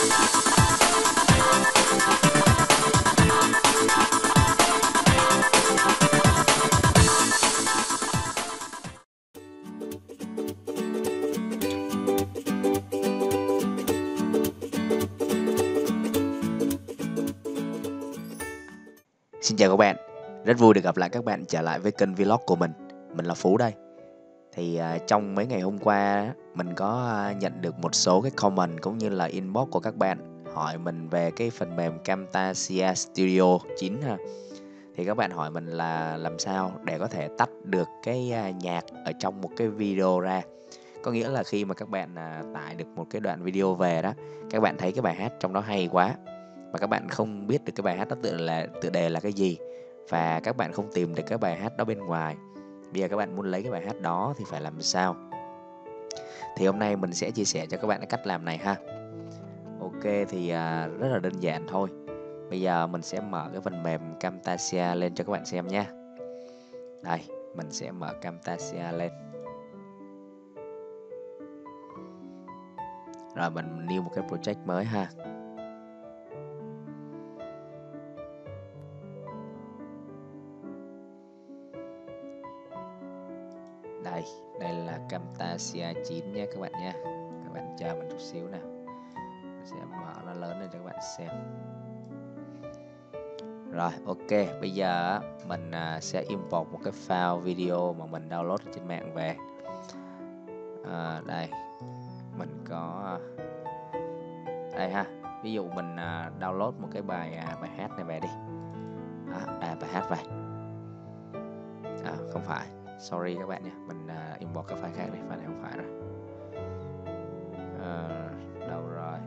Xin chào các bạn, rất vui được gặp lại các bạn trở lại với kênh vlog của mình. Mình là Phú đây. Thì uh, trong mấy ngày hôm qua mình có uh, nhận được một số cái comment cũng như là inbox của các bạn Hỏi mình về cái phần mềm Camtasia Studio 9 ha. Thì các bạn hỏi mình là làm sao để có thể tách được cái uh, nhạc ở trong một cái video ra. Có nghĩa là khi mà các bạn uh, tải được một cái đoạn video về đó Các bạn thấy cái bài hát trong đó hay quá mà các bạn không biết được cái bài hát đó tựa là tựa đề là cái gì và các bạn không tìm được cái bài hát đó bên ngoài bây giờ các bạn muốn lấy cái bài hát đó thì phải làm sao? Thì hôm nay mình sẽ chia sẻ cho các bạn cái cách làm này ha. Ok thì à, rất là đơn giản thôi. Bây giờ mình sẽ mở cái phần mềm Camtasia lên cho các bạn xem nhé. Đây mình sẽ mở Camtasia lên. Rồi mình new một cái project mới ha. Camtasia 9 nha các bạn nha. Các bạn chờ mình chút xíu nào mình sẽ mở nó lớn lên cho các bạn xem. Rồi ok. Bây giờ mình à, sẽ import một cái file video mà mình download trên mạng về. À, đây. Mình có đây ha. Ví dụ mình à, download một cái bài à, bài hát này về đi. À, à bài hát vậy. à, không phải sorry các bạn nha mình uh, import cái file khác đi file này không phải rồi. Uh, đâu rồi?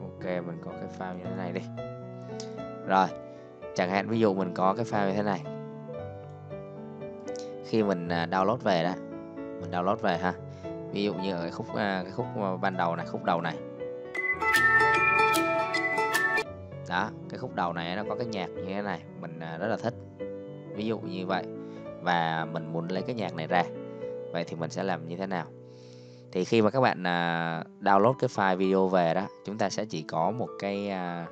Ok mình có cái file như thế này đi. Rồi chẳng hạn ví dụ mình có cái file như thế này. Khi mình uh, download về đó mình download về ha. Ví dụ như ở cái khúc uh, cái khúc ban đầu này khúc đầu này. Đó, cái khúc đầu này nó có cái nhạc như thế này, mình à, rất là thích. Ví dụ như vậy, và mình muốn lấy cái nhạc này ra. Vậy thì mình sẽ làm như thế nào? Thì khi mà các bạn à, download cái file video về đó, chúng ta sẽ chỉ có một cái à,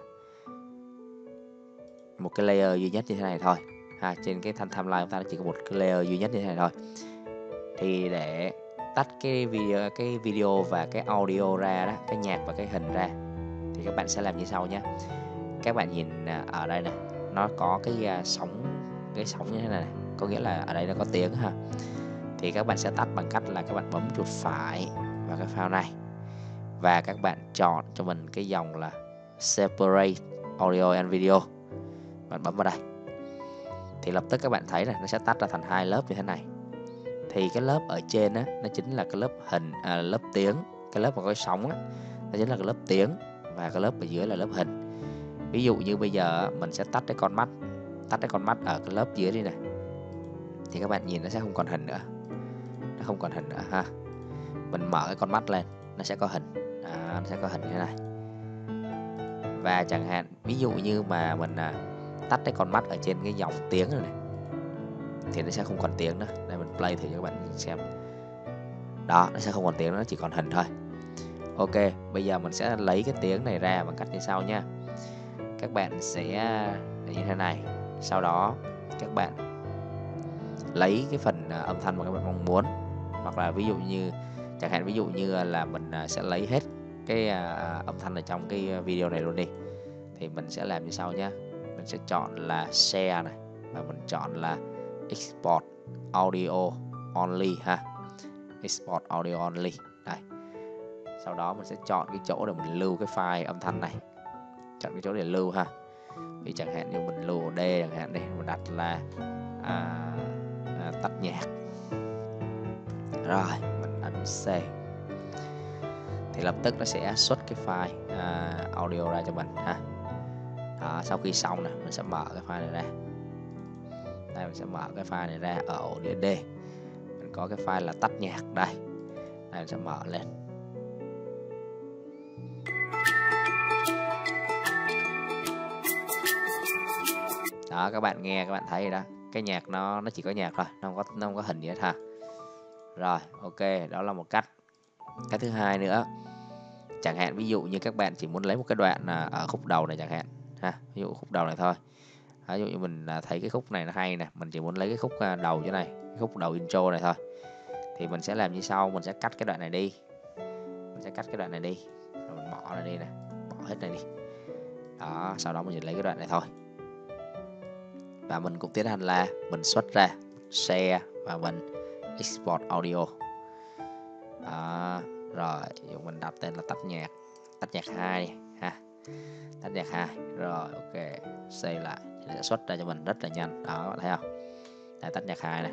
một cái layer duy nhất như thế này thôi. Ha, trên cái thanh timeline chúng ta chỉ có một cái layer duy nhất như thế này thôi. Thì để tách cái video cái video và cái audio ra đó, cái nhạc và cái hình ra, thì các bạn sẽ làm như sau nhé các bạn nhìn à, ở đây này nó có cái à, sóng cái sóng như thế này, có nghĩa là ở đây nó có tiếng ha. Thì các bạn sẽ tắt bằng cách là các bạn bấm chuột phải vào cái file này. Và các bạn chọn cho mình cái dòng là separate audio and video. Bạn bấm vào đây. Thì lập tức các bạn thấy này nó sẽ tách ra thành hai lớp như thế này. Thì cái lớp ở trên á nó chính là cái lớp hình à, lớp tiếng. Cái lớp mà có sóng á nó chính là cái lớp tiếng. Và cái lớp ở dưới là lớp hình ví dụ như bây giờ mình sẽ tắt cái con mắt tắt cái con mắt ở cái lớp dưới đi này. Thì các bạn nhìn nó sẽ không còn hình nữa. Nó không còn hình nữa ha. Mình mở cái con mắt lên nó sẽ có hình. À, nó sẽ có hình như thế này. Và chẳng hạn ví dụ như mà mình à, tắt cái con mắt ở trên cái dòng tiếng này, này thì nó sẽ không còn tiếng nữa. Đây mình play thử cho các bạn xem. Đó nó sẽ không còn tiếng nó chỉ còn hình thôi. Ok bây giờ mình sẽ lấy cái tiếng này ra bằng cách như sau nha các bạn sẽ để như thế này. Sau đó, các bạn lấy cái phần à, âm thanh mà các bạn mong muốn. Hoặc là ví dụ như, chẳng hạn ví dụ như là mình à, sẽ lấy hết cái âm thanh ở trong cái video này luôn đi. Thì mình sẽ làm như sau nhé mình sẽ chọn là share này, và mình chọn là export audio only ha. Export audio only. Đây. Sau đó mình sẽ chọn cái chỗ để mình lưu cái file âm thanh này chọn cái chỗ để lưu ha. Thì chẳng hạn như mình lưu D chẳng hạn đây mình đặt là à, à, tắt nhạc. Rồi mình ấn C. Thì lập tức nó sẽ xuất cái file à, audio ra cho mình ha. Đó, sau khi xong này mình sẽ mở cái file này ra. Đây mình sẽ mở cái file này ra ở ổ đĩa D mình có cái file là tắt nhạc đây. Đây mình sẽ mở lên. Đó, các bạn nghe, các bạn thấy đó. Cái nhạc nó nó chỉ có nhạc thôi, nó không có, nó không có hình gì hết ha. Rồi, ok, đó là một cách. Cái thứ hai nữa. Chẳng hạn, ví dụ như các bạn chỉ muốn lấy một cái đoạn à, ở khúc đầu này chẳng hạn, ha, ví dụ khúc đầu này thôi. Ví dụ như mình à, thấy cái khúc này nó hay nè, mình chỉ muốn lấy cái khúc à, đầu chỗ này, cái khúc đầu intro này thôi, thì mình sẽ làm như sau, mình sẽ cắt cái đoạn này đi. Mình sẽ cắt cái đoạn này đi, rồi mình bỏ này đi nè, bỏ hết này đi. Đó, sau đó mình chỉ lấy cái đoạn này thôi và mình cũng tiến hành là mình xuất ra share và mình export audio. Đó. rồi, dùng mình đặt tên là tắt nhạc. Tắt nhạc hai ha. Tắt nhạc hai, rồi, ok. Save lại thì sẽ xuất ra cho mình rất là nhanh. Đó thấy không? Đây tắt nhạc hai này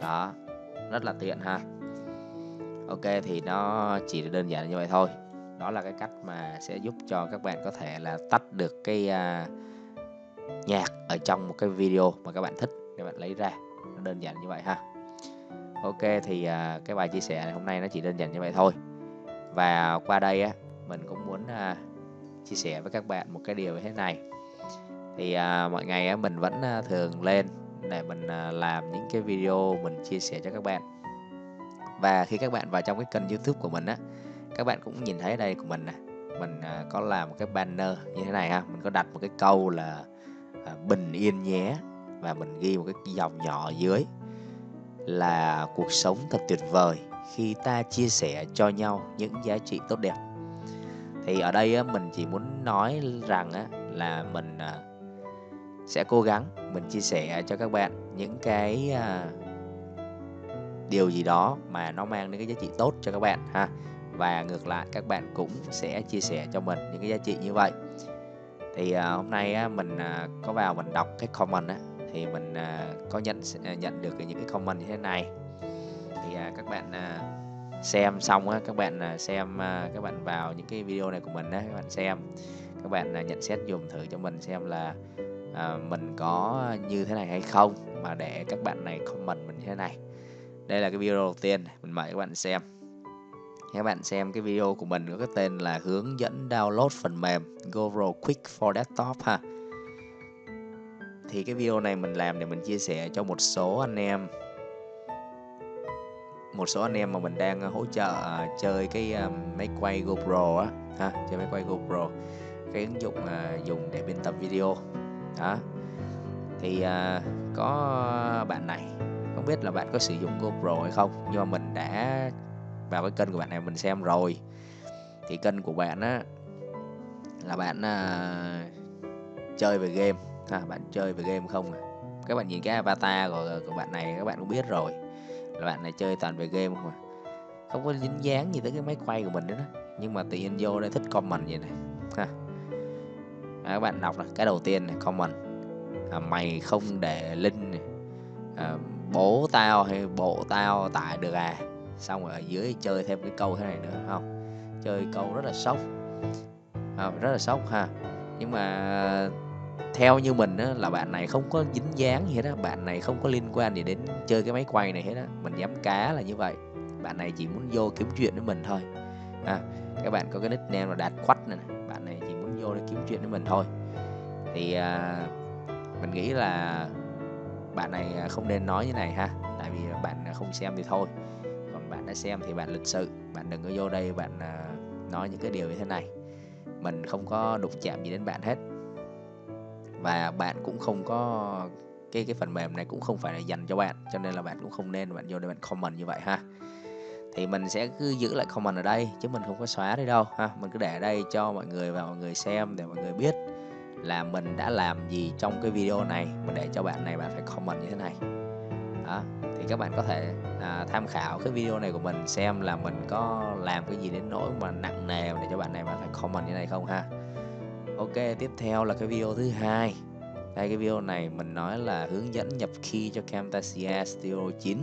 đó, rất là tiện ha ok thì nó chỉ đơn giản như vậy thôi. Đó là cái cách mà sẽ giúp cho các bạn có thể là tách được cái uh, nhạc ở trong một cái video mà các bạn thích các bạn lấy ra. Nó đơn giản như vậy ha. Ok thì uh, cái bài chia sẻ này hôm nay nó chỉ đơn giản như vậy thôi. Và qua đây á mình cũng muốn uh, chia sẻ với các bạn một cái điều như thế này. Thì uh, mọi ngày á mình vẫn uh, thường lên để mình uh, làm những cái video mình chia sẻ cho các bạn và khi các bạn vào trong cái kênh youtube của mình á các bạn cũng nhìn thấy đây của mình nè. Mình à, có làm một cái banner như thế này ha. Mình có đặt một cái câu là à, bình yên nhé. Và mình ghi một cái dòng nhỏ dưới là cuộc sống thật tuyệt vời khi ta chia sẻ cho nhau những giá trị tốt đẹp. Thì ở đây á, mình chỉ muốn nói rằng á, là mình à, sẽ cố gắng mình chia sẻ cho các bạn những cái điều gì đó mà nó mang đến cái giá trị tốt cho các bạn ha? Và ngược lại các bạn cũng sẽ chia sẻ cho mình những cái giá trị như vậy. Thì à, hôm nay á, mình à, có vào mình đọc cái comment á, thì mình à, có nhận à, nhận được những cái comment như thế này. Thì à, các bạn à, xem xong á, các bạn à, xem à, các bạn vào những cái video này của mình á, các bạn xem. Các bạn à, nhận xét dùm thử cho mình xem là à, mình có như thế này hay không mà để các bạn này comment mình như thế này đây là cái video đầu tiên mình mời các bạn xem. Các bạn xem cái video của mình có cái tên là hướng dẫn download phần mềm GoPro Quick for Desktop ha. Thì cái video này mình làm để mình chia sẻ cho một số anh em. Một số anh em mà mình đang ờ, hỗ trợ uh, chơi cái uh, máy quay GoPro á ha chơi máy quay GoPro. Cái ứng dụng uh, dùng để biên tập video. Đó. Thì uh, có bạn này biết là bạn có sử dụng GoPro hay không nhưng mà mình đã vào cái kênh của bạn này mình xem rồi. Thì kênh của bạn á là bạn à, chơi về game. Ha bạn chơi về game không à? Các bạn nhìn cái avatar của, của bạn này các bạn cũng biết rồi. Là bạn này chơi toàn về game không à? Không có dính dáng gì tới cái máy quay của mình nữa đó. Nhưng mà tự nhiên vô đây thích comment vậy này. Ha. À, các bạn đọc này cái đầu tiên này comment. À, mày không để link này. À, bố tao hay bộ tao tải được à. Xong rồi ở dưới chơi thêm cái câu thế này nữa không? Chơi câu rất là sốc. À, rất là sốc ha. Nhưng mà theo như mình á, là bạn này không có dính dáng gì hết á. Bạn này không có liên quan gì đến chơi cái máy quay này hết á. Mình dám cá là như vậy. Bạn này chỉ muốn vô kiếm chuyện với mình thôi. À, các bạn có cái nickname là đạt khoách này, này bạn này chỉ muốn vô để kiếm chuyện với mình thôi. Thì à, mình nghĩ là bạn này à, không nên nói như này ha. Tại vì bạn à, không xem thì thôi. Còn bạn đã xem thì bạn lịch sự. Bạn đừng có vô đây bạn à, nói những cái điều như thế này. Mình không có đụng chạm gì đến bạn hết. Và bạn cũng không có, cái cái phần mềm này cũng không phải là dành cho bạn, cho nên là bạn cũng không nên bạn vô đây bạn comment như vậy ha. Thì mình sẽ cứ giữ lại comment ở đây, chứ mình không có xóa đi đâu ha. Mình cứ để ở đây cho mọi người và mọi người xem, để mọi người biết là mình đã làm gì trong cái video này. Mình để cho bạn này bạn phải comment như thế này. Đó thì các bạn có thể à, tham khảo cái video này của mình xem là mình có làm cái gì đến nỗi mà nặng nề để cho bạn này bạn phải comment như này không ha. Ok tiếp theo là cái video thứ hai. Đây cái video này mình nói là hướng dẫn nhập key cho Camtasia Studio 9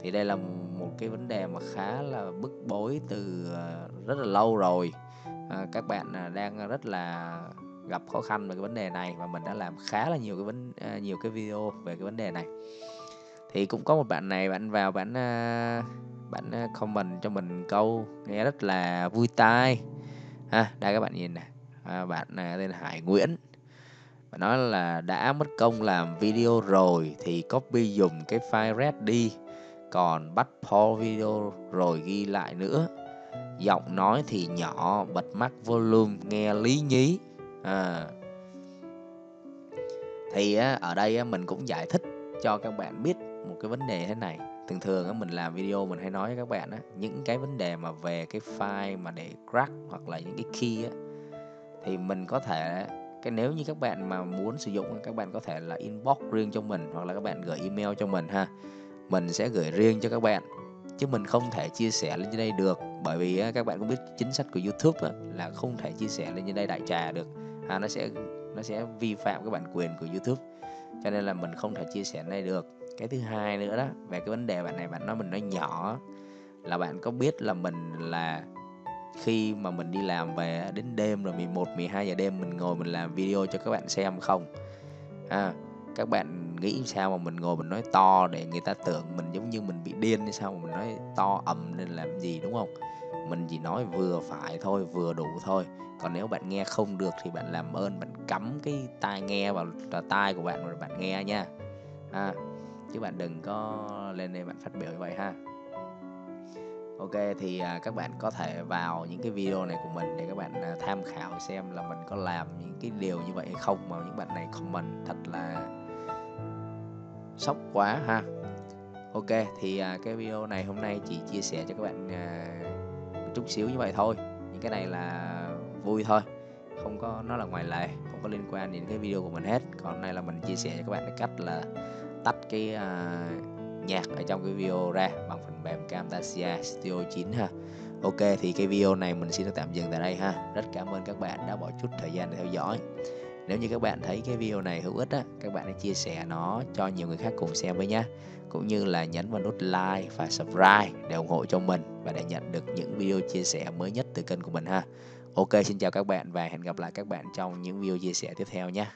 thì đây là một cái vấn đề mà khá là bức bối từ à, rất là lâu rồi. À, các bạn à, đang rất là gặp khó khăn về cái vấn đề này và mình đã làm khá là nhiều cái vấn à, nhiều cái video về cái vấn đề này. Thì cũng có một bạn này bạn vào bạn à, bạn à, comment cho mình câu nghe rất là vui tai. Ha đây các bạn nhìn nè. À, bạn này tên Hải Nguyễn. Bạn nói là đã mất công làm video rồi thì copy dùng cái file red đi còn bắt pause video rồi ghi lại nữa. Giọng nói thì nhỏ bật mắt volume nghe lý nhí à. thì á, ở đây á, mình cũng giải thích cho các bạn biết một cái vấn đề thế này. Thường thường á, mình làm video mình hay nói với các bạn á, những cái vấn đề mà về cái file mà để crack hoặc là những cái key á, thì mình có thể cái nếu như các bạn mà muốn sử dụng các bạn có thể là inbox riêng cho mình hoặc là các bạn gửi email cho mình ha. Mình sẽ gửi riêng cho các bạn chứ mình không thể chia sẻ lên trên đây được. Bởi vì các bạn cũng biết chính sách của YouTube là không thể chia sẻ lên trên đây đại trà được à, nó sẽ nó sẽ vi phạm cái bản quyền của YouTube. Cho nên là mình không thể chia sẻ đây được. Cái thứ hai nữa đó về cái vấn đề bạn này bạn nói mình nói nhỏ là bạn có biết là mình là khi mà mình đi làm về đến đêm rồi 11 12 giờ đêm mình ngồi mình làm video cho các bạn xem không? À, các bạn nghĩ sao mà mình ngồi mình nói to để người ta tưởng mình giống như mình bị điên hay sao mà mình nói to ầm nên làm gì đúng không? Mình chỉ nói vừa phải thôi vừa đủ thôi còn nếu bạn nghe không được thì bạn làm ơn bạn cắm cái tai nghe vào tai của bạn rồi bạn nghe nha. À, chứ bạn đừng có lên đây bạn phát biểu như vậy ha. Ok thì à, các bạn có thể vào những cái video này của mình để các bạn à, tham khảo xem là mình có làm những cái điều như vậy hay không mà những bạn này comment thật là sốc quá ha. Ok thì à, cái video này hôm nay chỉ chia sẻ cho các bạn à, một chút xíu như vậy thôi. Những cái này là vui thôi. Không có nó là ngoài lệ không có liên quan đến cái video của mình hết. Còn này là mình chia sẻ cho các bạn cái cách là tách cái uh, nhạc ở trong cái video ra bằng phần mềm Camtasia Studio 9 ha. Ok thì cái video này mình xin được tạm dừng tại đây ha. Rất cảm ơn các bạn đã bỏ chút thời gian để theo dõi. Nếu như các bạn thấy cái video này hữu ích á, các bạn hãy chia sẻ nó cho nhiều người khác cùng xem với nhé Cũng như là nhấn vào nút like và subscribe để ủng hộ cho mình Và để nhận được những video chia sẻ mới nhất từ kênh của mình ha. Ok, xin chào các bạn và hẹn gặp lại các bạn trong những video chia sẻ tiếp theo nhé.